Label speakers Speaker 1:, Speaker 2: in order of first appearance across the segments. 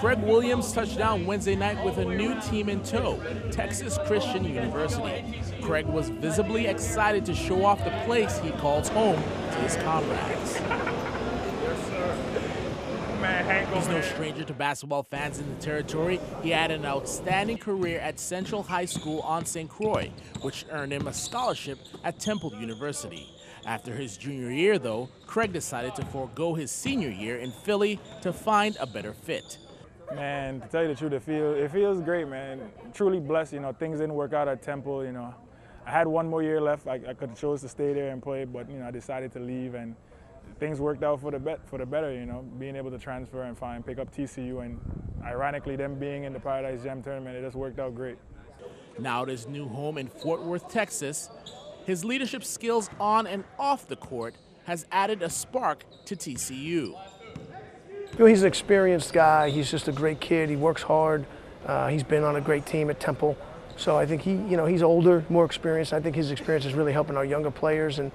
Speaker 1: Craig Williams touched down Wednesday night with a new team in tow, Texas Christian University. Craig was visibly excited to show off the place he calls home to his comrades. He's no stranger to basketball fans in the territory. He had an outstanding career at Central High School on St. Croix, which earned him a scholarship at Temple University. After his junior year, though, Craig decided to forego his senior year in Philly to find a better fit.
Speaker 2: Man, to tell you the truth, it feels, it feels great, man. Truly blessed, you know, things didn't work out at Temple, you know. I had one more year left. I, I could have chose to stay there and play, but, you know, I decided to leave and things worked out for the bet for the better, you know, being able to transfer and find pick up TCU and ironically them being in the Paradise Jam tournament, it just worked out great.
Speaker 1: Now at his new home in Fort Worth, Texas, his leadership skills on and off the court has added a spark to TCU.
Speaker 3: You know, he's an experienced guy. He's just a great kid. He works hard. Uh, he's been on a great team at Temple. So I think he, you know, he's older, more experienced. I think his experience is really helping our younger players, and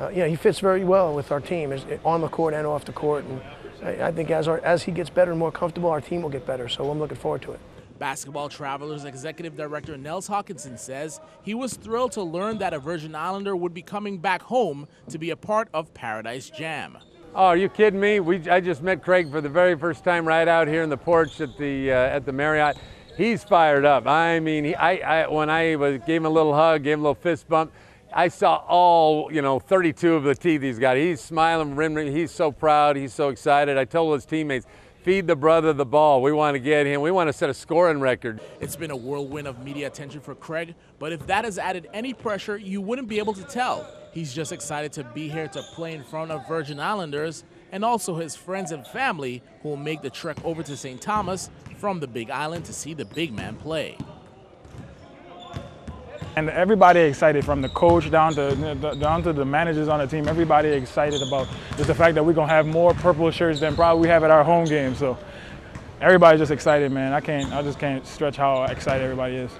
Speaker 3: uh, you know, he fits very well with our team, on the court and off the court. And I, I think as our, as he gets better and more comfortable, our team will get better. So I'm looking forward to it.
Speaker 1: Basketball Travelers executive director Nels Hawkinson says he was thrilled to learn that a Virgin Islander would be coming back home to be a part of Paradise Jam.
Speaker 4: Oh, are you kidding me? We, I just met Craig for the very first time right out here in the porch at the uh, at the Marriott. He's fired up. I mean, he, I, I, when I was, gave him a little hug, gave him a little fist bump, I saw all, you know, 32 of the teeth he's got. He's smiling, he's so proud, he's so excited. I told his teammates, feed the brother the ball. We want to get him. We want to set a scoring record.
Speaker 1: It's been a whirlwind of media attention for Craig, but if that has added any pressure, you wouldn't be able to tell. He's just excited to be here to play in front of Virgin Islanders and also his friends and family who will make the trek over to St. Thomas from the Big Island to see the big man play.
Speaker 2: And everybody excited from the coach down to down to the managers on the team. Everybody excited about just the fact that we're gonna have more purple shirts than probably we have at our home game. So everybody's just excited, man. I can't, I just can't stretch how excited everybody is.